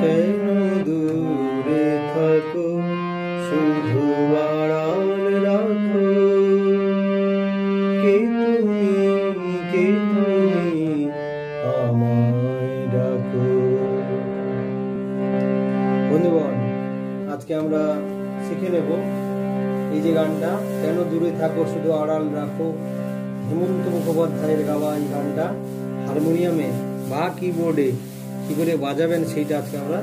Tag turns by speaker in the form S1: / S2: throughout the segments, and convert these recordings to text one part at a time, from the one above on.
S1: কেন দূরে থাকো? শুধু আড়াল রাখো। কে তুমি? কে তুমি? আমায় ডাকো। বন্ধুগণ, আজকে আমরা শিখে নেব এই যে গানটা, কেন দূরে থাকো, শুধু আড়াল রাখো। হেমন্ত মুখোপাধ্যায়ের গাওয়া এই গানটা হারমোনিয়ামে বা কিবোর্ডে কি করে বাজাবেন সেইটা আজকে আমরা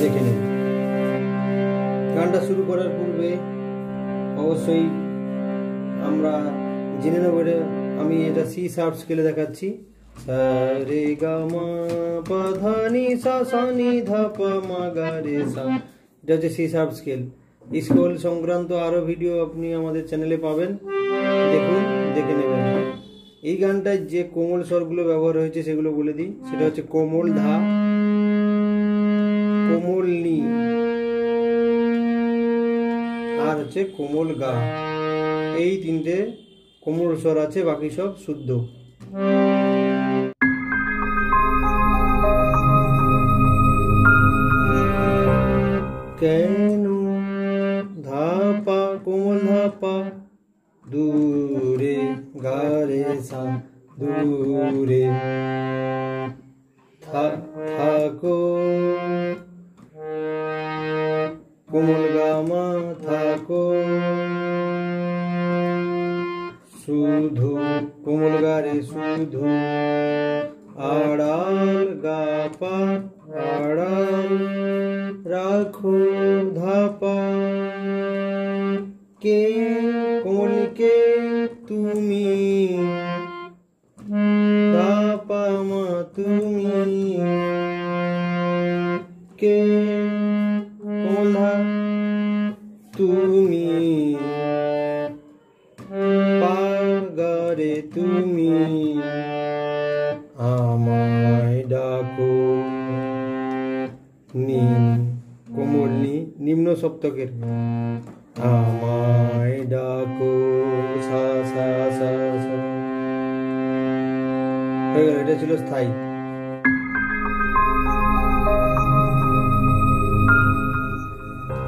S1: দেখে নেব। গানটা শুরু করার পূর্বে অবশ্যই আমরা জেনে নেব আমি এটা সি শার্প স্কেলে দেখাচ্ছি। রে গা মা, পা, ধা, নি, সা নি, ধা, পা, মা, গা, রে, সা। এটা হচ্ছে সি শার্প স্কেল স্কেল সংক্রান্ত আরও ভিডিও আপনি আমাদের চ্যানেলে পাবেন। দেখুন, দেখে নেবেন। এই গানটায় যে কোমল স্বরগুলো ব্যবহার হয়েছে, সেগুলো বলে দিই। সেটা হচ্ছে কোমল ধা, কোমল নি, আর হচ্ছে কোমল গা। এই তিনটে কোমল স্বর আছে, বাকি সব শুদ্ধ। কেন ধাপা কোমল ধাপা দূরে গারে সা দূরে থা- থাকো কোমল গামা থাকো শুধু কোমল গারে শুধু আড়াল গাপা আড়াল পাগারে তুমি। আমায় ডাকো। নিম কোমল নি, নিম্ন সপ্তকের। আমায় ডাকো। সা সা সা এটা ছিল স্থায়ী।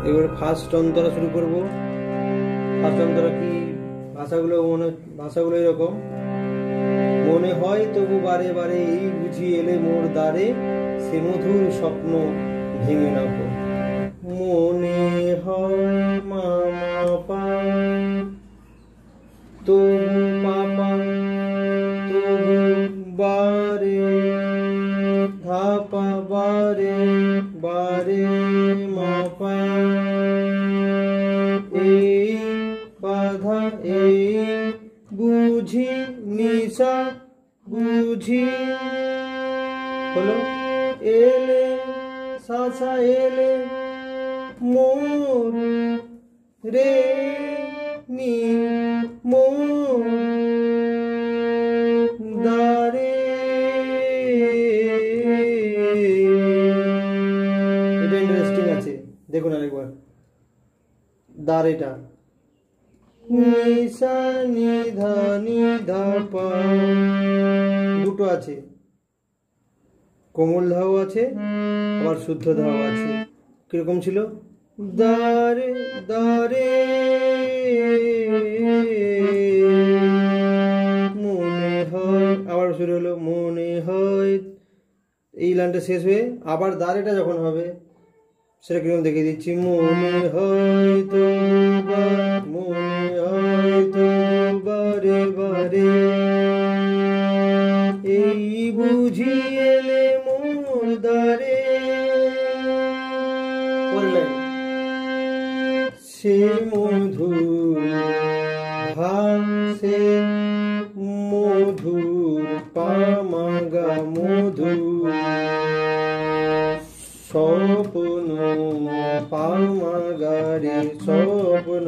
S1: এবার ফার্স্ট অন্তরা শুরু করব। ফার্স্ট অন্তরা কি? ভাষাগুলো মনে, ভাষাগুলো এরকম। মনে হয় তবু বারে বারে এই বুঝি এলে মোর দ্বারে সে মধুর স্বপ্ন ভেঙে রাখো মনে হয় মামা পা, তবু পাপা, তবু বারে, ধাপা বারে বারে নিশা বুঝি। হলো, এলে, সাসা এলে মোর রে নি, মোর দারে। এটা ইন্টারেস্টিং আছে, দেখুন আরেকবার। দারেটা। নিশা নিধা নিধা দুটো আছে। কোমল ধাও আছে, আবার শুদ্ধ ধাও আছে। কীরকম ছিল? দারে দারে। মনে হয়, আবার শুরু হলো, মনে হয়। এই লাইনটা শেষ হয়ে, আবার দারেটা যখন হবে, সেটা কীরকম দেখে দিচ্ছি? মনে হয় তো সে মধুর ভাসে মধুর পামাগা মধুর স্বপ্ন পামাগারে স্বপ্ন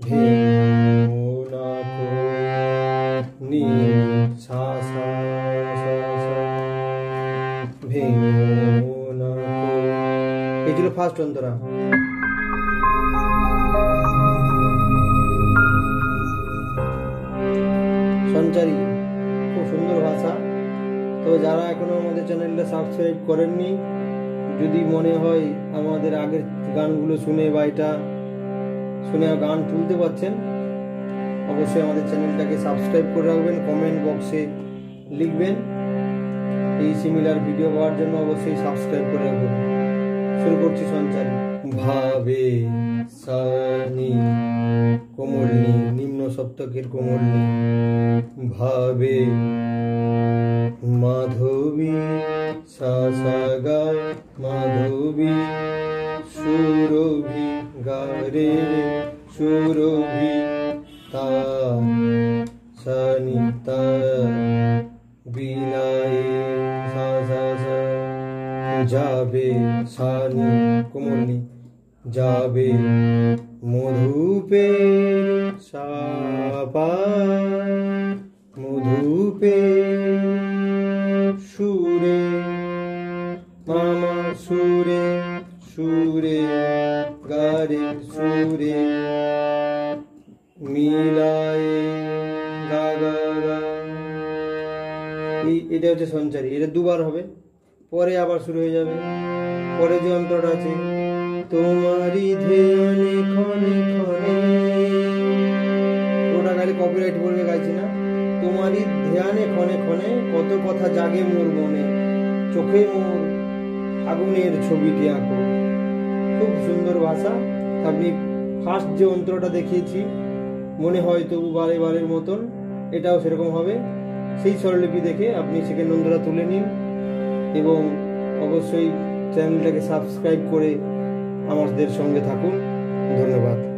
S1: ভেমোনাকো নি সা সা সা সা ভেমোনাকো এই ছিল ফার্স্ট অন্তরা সঞ্চারী খুব সুন্দর ভাষা। তো যারা এখনও আমাদের চ্যানেলটা সাবস্ক্রাইব করেননি, যদি মনে হয় আমাদের আগের গানগুলো শুনে বা এটা শুনে গান তুলতে পারছেন, অবশ্যই আমাদের চ্যানেলটাকে সাবস্ক্রাইব করে রাখবেন কমেন্ট বক্সে লিখবেন। এই সিমিলার ভিডিও পাওয়ার জন্য অবশ্যই সাবস্ক্রাইব করে রাখবেন। শুরু করছি সঞ্চারী। ভাবে সানি কোমলনি, নিম্ন সপ্তকের কোমলনি। ভাবে মাধবী সা সা গা মাধবী সুরভি গা রে রে সুরভি তা সানি তা বিলায়ে সা সা সা যাবে সানি কোমলনি যাবে মধুপে সাপা মধুপে সুরে মামা সুরে সুরে গারে সুরে, মিলায় এটা হচ্ছে সঞ্চারী, এটা দুবার হবে, পরে আবার শুরু হয়ে যাবে, পরে যে অন্তরটা আছে, তোমারই ধ্যানে ক্ষণে ক্ষণে, ওটা গালি কপিরাইট বলবে, গাইছি না। তোমারই ধ্যানে ক্ষণে ক্ষণে কত কথা জাগে মোর মনে। চোখে মোর আগুনের ছবিটি আঁকো। খুব সুন্দর ভাষা। আপনি ফার্স্ট যে অন্তরটা দেখিয়েছি, মনে হয় তবু বারে বারের মতন, এটাও সেরকম হবে। সেই স্বরলিপি দেখে আপনি সেকেন্ড অন্তরটা তুলে নিন এবং অবশ্যই চ্যানেলটাকে সাবস্ক্রাইব করে আমাদের সঙ্গে থাকুন। ধন্যবাদ।